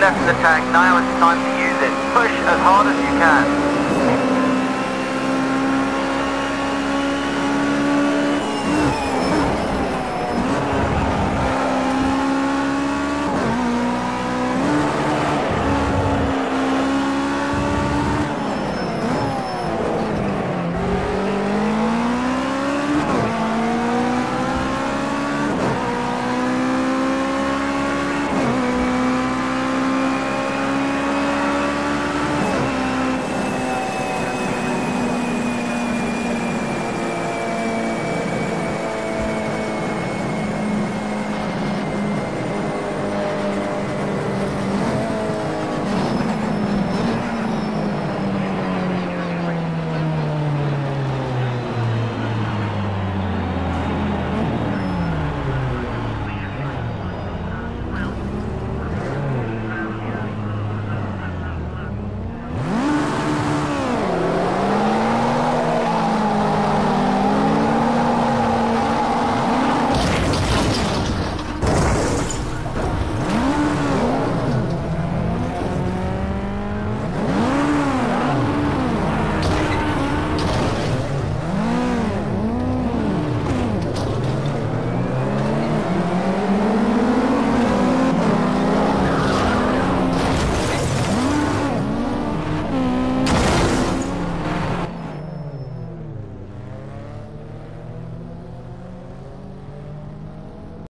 left in the tank. Now it's time to use it. Push as hard as you can.